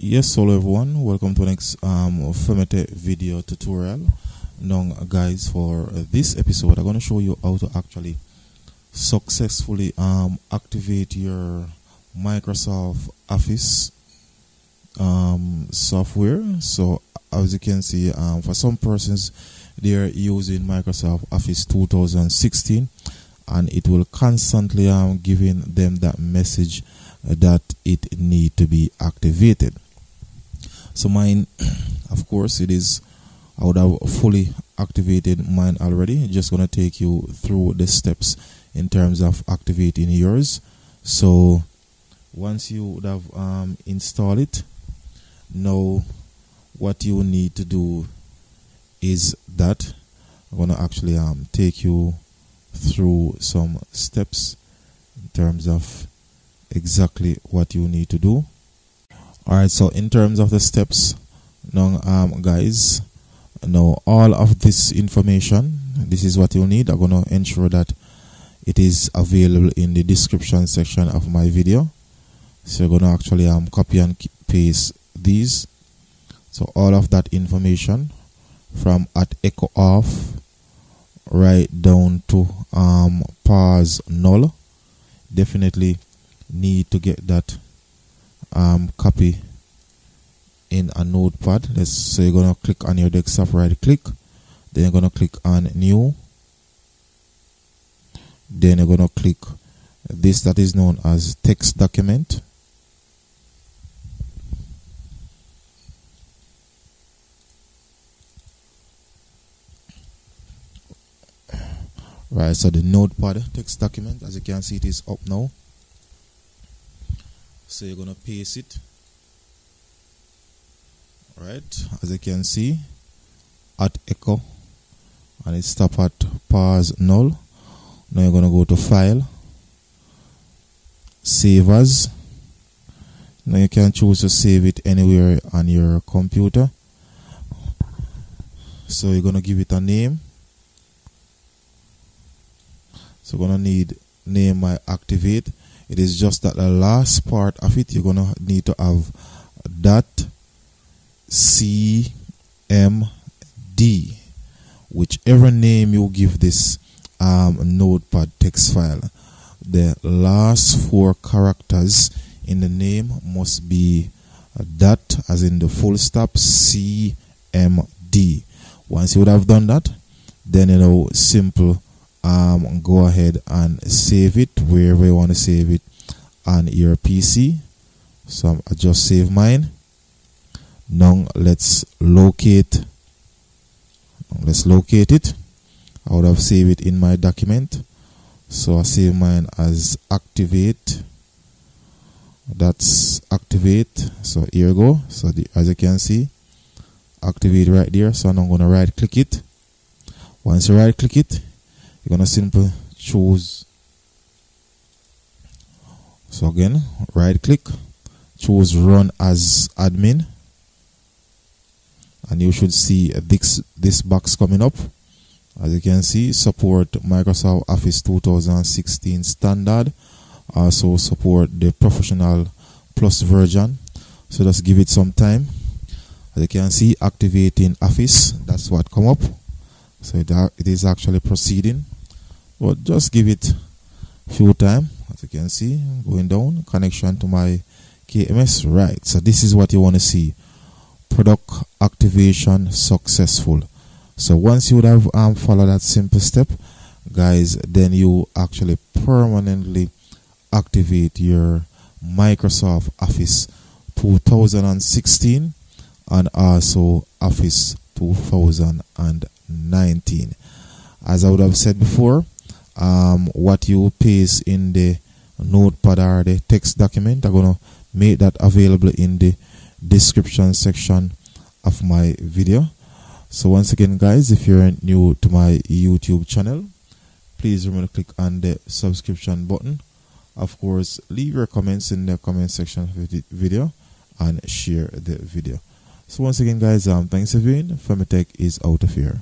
yes hello everyone. Welcome to the next um Femitech video tutorial. Now guys for this episode i'm going to show you how to actually successfully um activate your microsoft office um software. So as you can see um for some persons they're using microsoft office 2016 and it will constantly um giving them that message that it need to be activated so mine of course it is I would have fully activated mine already. Just gonna take you through the steps in terms of activating yours. So once you would have um, installed it now what you need to do is that I'm gonna actually um, take you through some steps in terms of exactly what you need to do Alright, so in terms of the steps, now um, guys, now all of this information, this is what you'll need. I'm gonna ensure that it is available in the description section of my video. So you're gonna actually um copy and paste these. So all of that information from at echo off right down to um pause null definitely need to get that um, copy in a notepad. Let's so you're gonna click on your desktop right click then you're gonna click on new. Then you're gonna click this that is known as text document. Right so the notepad text document as you can see it is up now so you're gonna paste it. Right as you can see at echo and it stop at pause null. Now you're gonna go to file save as. Now you can choose to save it anywhere on your computer. So you're gonna give it a name. So we're gonna need name my activate it is just that the last part of it you're gonna need to have dot cmd whichever name you give this um, notepad text file the last four characters in the name must be dot as in the full stop cmd once you would have done that then you know simple um, go ahead and save it wherever you want to save it on your PC. So I just save mine. Now let's locate. Let's locate it. I would have saved it in my document. So I save mine as activate. That's activate. So here go. So the, as you can see, activate right there. So now I'm gonna right click it. Once you right click it, you're gonna simply choose. So again right click choose run as admin. And you should see this this box coming up. As you can see support Microsoft Office 2016 standard. Also support the professional plus version. So just give it some time. As you can see activating office that's what come up. So it, it is actually proceeding but just give it few time as you can see going down connection to my KMS right. So this is what you want to see. Product activation successful. So once you would have um, followed that simple step guys then you actually permanently activate your Microsoft Office 2016 and also Office 2019 as I would have said before um, what you paste in the notepad or the text document i'm going to make that available in the description section of my video. So once again guys if you're new to my youtube channel please remember to click on the subscription button. Of course leave your comments in the comment section of the video and share the video. So once again guys um thanks for viewing. Femitech is out of here